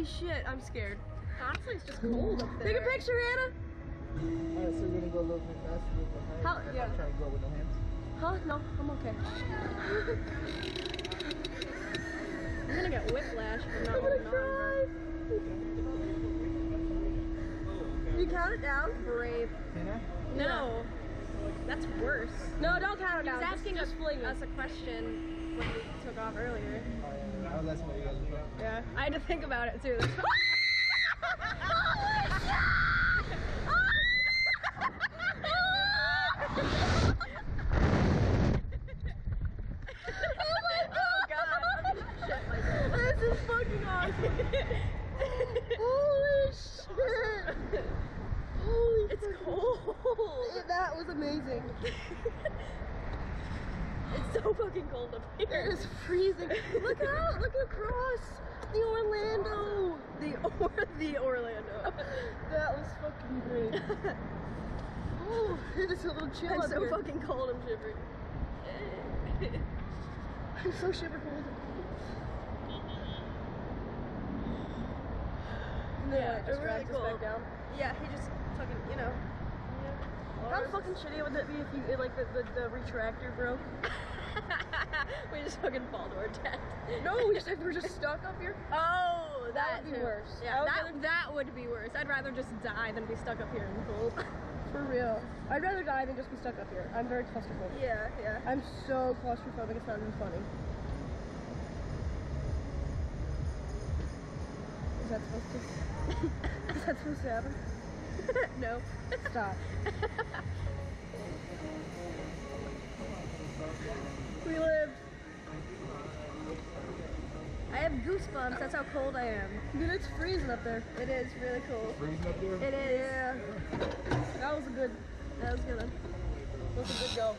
Holy shit, I'm scared. Honestly, it's just cold up Take a picture, Hannah. Alright, so we're gonna go a little bit faster with the hands. How- I'm yeah. trying to go with no hands. Huh? No, I'm okay. I'm gonna get whiplash if I'm not I'm holding gonna on. cry. You count it down? Brave. Can I? No. That's worse. No, don't count it He was down. asking just, us, just us a question when we took off earlier. Oh, yeah, Oh, yeah. I was what you guys were doing. Yeah. I had to think about it too. oh god. Shit myself. This is fucking awesome. Holy shit. Holy It's fucking- cold. That was amazing. It's so fucking cold up It here. is freezing. Look out! Look across the Orlando. The or the Orlando. That was fucking great. Oh, it is a little chill I'm so here. fucking cold. I'm shivering. I'm so shiver cold. And then Yeah, I just really cool. back down. Yeah, he just fucking, you know. How fucking shitty would that be if you like the, the, the retractor broke? we just fucking fall to our death. No, we just we're just stuck up here. Oh, that, would be too. worse. Yeah, that rather- that would be worse. I'd rather just die than be stuck up here in the cold. For real. I'd rather die than just be stuck up here. I'm very claustrophobic. yeah, yeah. I'm so claustrophobic, it's not even funny. Is that supposed to? Is that supposed to happen? no. Stop. Have goosebumps. That's how cold I am. Dude, it's freezing up there. It is really cold. Freezing up there? It is. Yeah. That was a good. That was good. That was a good go.